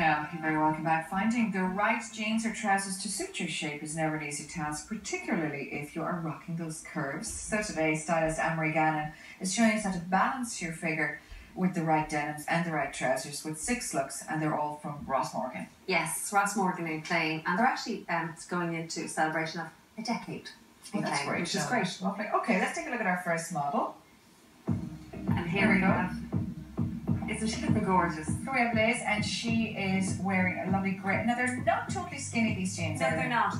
Now, you're very welcome back. Finding the right jeans or trousers to suit your shape is never an easy task, particularly if you are rocking those curves. So today, stylist Anne-Marie Gannon is showing us how to balance your figure with the right denims and the right trousers with six looks, and they're all from Ross Morgan. Yes, Ross Morgan in Clane, and they're actually um, going into celebration of a decade. Oh, that's Clane, great. Which is great. Lovely. Okay, let's take a look at our first model. And here we go. She looking gorgeous? Here we have Liz, and she is wearing a lovely grey. Now, they're not totally skinny, these jeans. No, are they're not.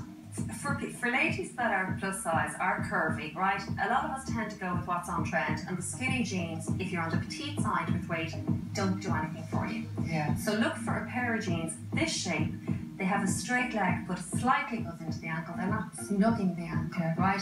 For, for ladies that are plus size, are curvy, right? A lot of us tend to go with what's on trend, and the skinny jeans, if you're on the petite side with weight, don't do anything for you. Yeah. So look for a pair of jeans this shape. They have a straight leg, but slightly goes into the ankle. They're not snugging the ankle, Yeah. right?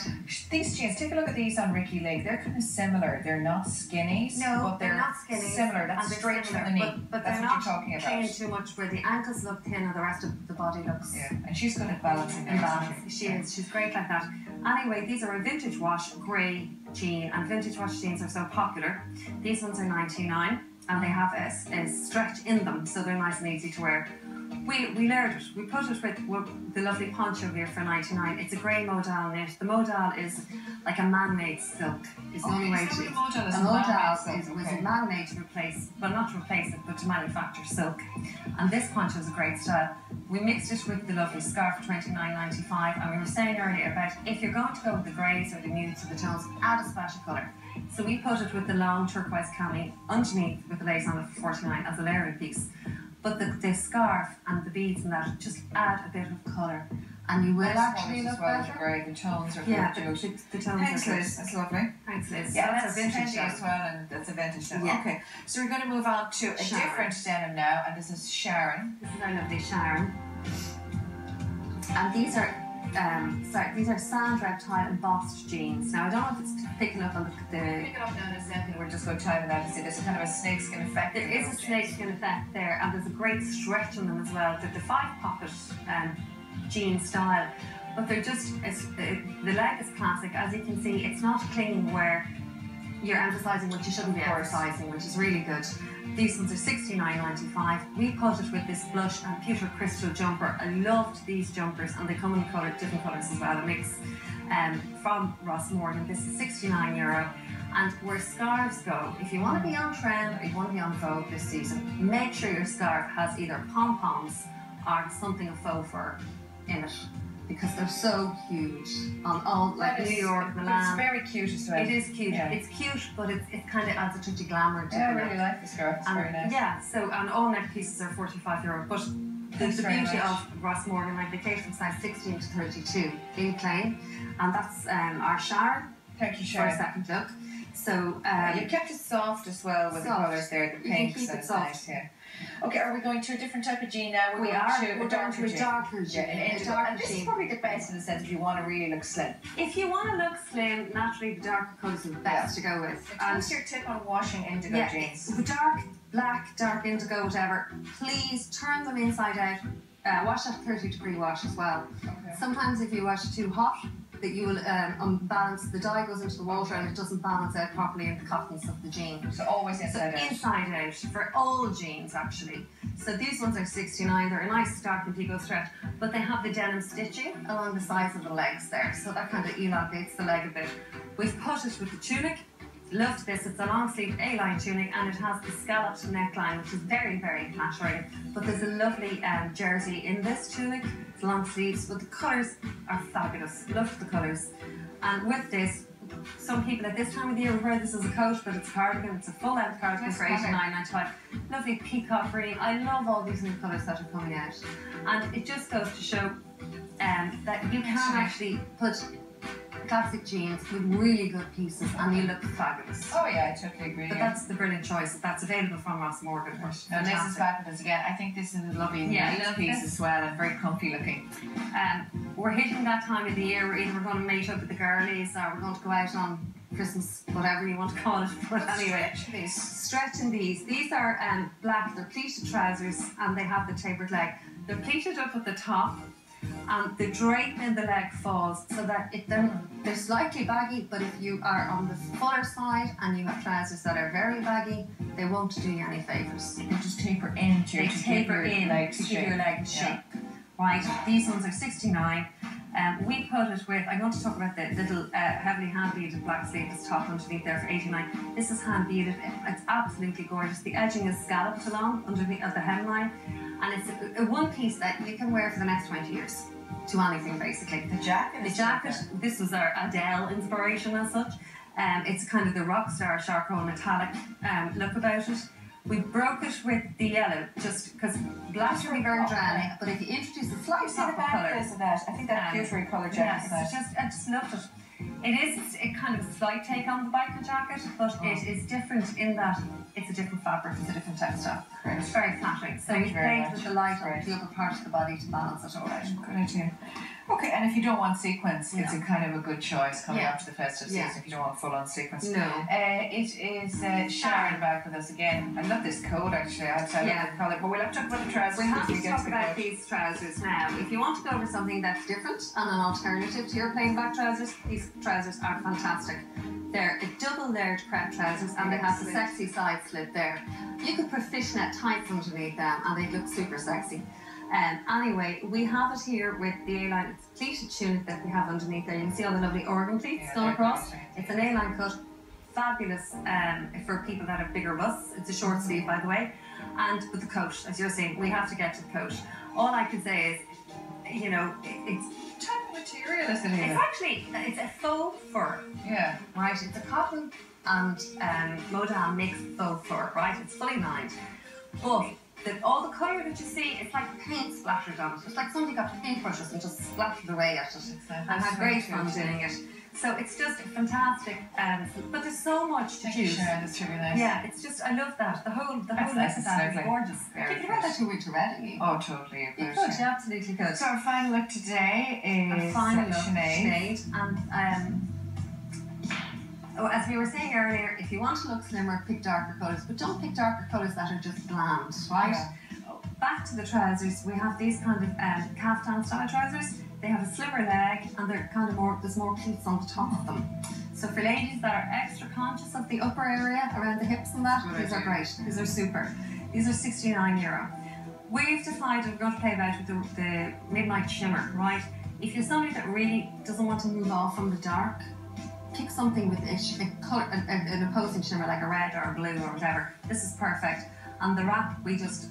These jeans, take a look at these on Ricki Lake. They're kind of similar. They're not skinny. No, but they're, they're, not skinny. similar. That's straight similar, from the knee. But, but That's they're what not you're talking about. too much where the ankles look thin and the rest of the body looks Yeah, and she's good at balancing balance. She is. She's great like that. Anyway, these are a vintage wash grey jean, and vintage wash jeans are so popular. These ones are 99 and they have a, a stretch in them, so they're nice and easy to wear. We, we layered it. We put it with, with the lovely poncho here for 99. It's a grey modal knit. The modal is like a man-made silk. It's the only way to. the modal is A a modal is, was okay. a man-made to replace, well not to replace it, but to manufacture silk. And this poncho is a great style. We mixed it with the lovely scarf for twenty nine ninety five, and we were saying earlier about if you're going to go with the greys or the nudes or the tones, add a splash of colour. So we put it with the long turquoise cami underneath with the lace on it for 49 as a layering piece. But the, the scarf and the beads and that just add a bit of colour. And you will Nice actually look as well, better. The grey, the tones are Yeah, good the, the, the tones Thanks, are good. Liz. That's lovely. Thanks, Liz. Yeah, that's, that's a vintage as well, and that's a vintage. Yeah. Okay, so we're going to move on to a Sharon. different denim now, and this is Sharon. This is our lovely Sharon. And these are, um, sorry, these are sand reptile embossed jeans. Now I don't know if it's picking up on the, the Pick it up now in a second. We're just going to time it out to see there's a kind of a snakeskin effect. There is a snakeskin effect there, and there's a great stretch on them as well. They're the five pocket um, jean style, but they're just it's, it, the leg is classic. As you can see, it's not clinging where you're emphasising what you shouldn't be emphasising, which is really good. These ones are sixty nine ninety five. We put it with this blush and pewter crystal jumper. I loved these jumpers, and they come in colour, different colours as well. A mix um, from Ross Morgan. This is sixty nine euro. And where scarves go, if you want to be on trend or you want to be on vogue this season, make sure your scarf has either pom poms or something of faux fur in it because they're so huge on all like New York, It's very cute as well. It is cute. Yeah. It's cute, but it, it kind of adds a touch of glamour to Yeah, I it. really like this scarf. It's And, very nice. Yeah, so and all neck pieces are 45 euro. But the, the beauty much. of Ross Morgan, like they cater from size 16 to 32 in plain, and that's um, our Sharon Thank you, for a second look. So um, Uh, you kept it soft as well with soft. the colours there, the You can pinks keep it soft. nice, yeah. Okay, are we going to a different type of jean now? We're we going are to we're a going darker to a darker Yeah, jean. an a darker And this is probably the best in the sense if you want to really look slim. If you want to look slim, naturally the darker colours are the best to go with. And what's your tip on washing indigo yeah, jeans? dark black, dark indigo, whatever. Please turn them inside out. Uh, wash at 30 degree wash as well. Okay. Sometimes if you wash it too hot, that you will um, unbalance. The dye goes into the water and it doesn't balance out properly in the cottons of the jean. So always So inside out. inside out for all jeans actually. So these ones are 69. They're a nice dark indigo stretch, but they have the denim stitching along the sides of the legs there, so that kind of elongates the leg a bit. We've put it with the tunic. Loved this. It's a long sleeve A-line tunic and it has the scalloped neckline, which is very, very flattering. But there's a lovely um, jersey in this tunic. It's long sleeves, but the colours are fabulous. Loved the colours. And with this, some people at this time of the year wear this as a coat, but it's a cardigan. It's a full length cardigan for colour. eighty nine ninety five. Lovely peacock green. I love all these new colours that are coming out, and it just goes to show um, that you can actually put classic jeans with really good pieces, and you look fabulous. Oh yeah, I totally agree. But yeah. that's the brilliant choice. That's available from Ross Morgan. Now Liz is Fantastic. back with us again. I think this is a lovely Yeah, love piece this. as well and very comfy looking. Um, we're hitting that time of the year where either we're going to meet up with the girlies or we're going to go out on Christmas, whatever you want to call it. But anyway, Stretch these. stretching these. These are um, black, they're pleated trousers and they have the tapered leg. They're pleated up at the top and the drape in the leg falls so that it they're, they're slightly baggy, but if you are on the fuller side and you have trousers that are very baggy, they won't do you any favours. They just taper into They to taper your in to give your leg Yeah. Right, these ones are 69. Um, we put it with, I'm going to talk about the little uh, heavily hand beaded black sleeveless top underneath there for 89. This is hand beaded, it's absolutely gorgeous. The edging is scalloped along underneath of the hemline, and it's a, a one piece that you can wear for the next 20 years to anything basically. The jacket The is jacket, this was our Adele inspiration as such. Um, it's kind of the rock star charcoal metallic um, look about it. We broke it with the yellow just because black can be very dry, but if you introduce a slight pop of back colour, of that? I think that Um, colour yeah, jacket it's is nice. just I just loved it. It is a kind of slight take on the biker jacket, but Oh. it is different in that it's a different fabric, it's a different textile. Great. It's very flattering. So Thank you played with the light on the upper part of the body to balance it all out. Good idea. Okay, and if you don't want sequins, it's a kind of a good choice coming Yeah. up to the festive Yeah. season if you don't want full on sequins. No. Uh, it is uh, Sharon back with us again. I love this coat actually. I have to Yeah. the colour, but we'll have to talk about the trousers. We have to get talk the about coat. these trousers now. If you want to go for something that's different and an alternative to your plain black trousers, these trousers are fantastic. They're a double layered crepe trousers and they have the sexy side slit there. You could put fishnet tights underneath them and they look super sexy. Um, anyway, we have it here with the A-line it's pleated tunic that we have underneath there. You can see all the lovely organ pleats Yeah, going across. It's an A-line cut, fabulous um, for people that have bigger busts. It's a short sleeve, by the way. And with the coat, as you're saying, we have to get to the coat. All I can say is, you know, it's type of material isn't it it's actually it's a faux fur, Yeah. right? It's a cotton and um, modal mixed faux fur, right? It's fully lined, but the, all the colour that you see, it's like paint splattered on it. It's like somebody got paintbrushes and just splattered away at it, and I had great fun doing it. So it's just fantastic, um, but there's so much to Thank you, choose. Sharon. That's really nice. Yeah, it's just I love that the whole the whole nice look of and that is gorgeous. Very you could wear that to winter wedding. Oh, totally. You could, you absolutely could. So our final look today is a final look Sinead. shade and um as we were saying earlier, if you want to look slimmer, pick darker colours, but don't pick darker colours that are just bland, right? Yeah. Back to the trousers, we have these kind of um, caftan style trousers. They have a slimmer leg and they're kind of more, there's more pleats on the top of them. So for ladies that are extra conscious of the upper area around the hips and that, these are great. These are super. These are 69 euro. We've decided we're going to play about with the, the midnight shimmer, right? If you're somebody that really doesn't want to move off from the dark, pick something with a, color, an opposing shimmer like a red or a blue or whatever. This is perfect. And the wrap, we just,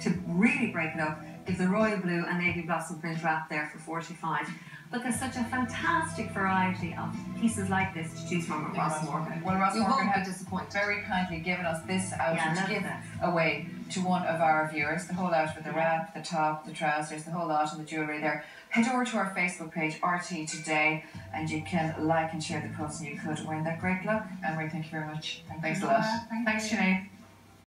to really break it up, give the royal blue and navy blossom print wrap there for 45. But there's such a fantastic variety of pieces like this to choose from at Ross Ross Morgan. Morgan. Well, Ross you Morgan won't have disappointed. very kindly given us this outfit Yeah, to give that. away to one of our viewers. The whole outfit, the Yeah. wrap, the top, the trousers, the whole lot, and the jewellery there. Head over to our Facebook page, RTE Today, and you can like and share the post, and you could win that great look. Anne-Marie, thank you very much. Thank Thanks you, a lot. Thank Thanks, you. Sinead.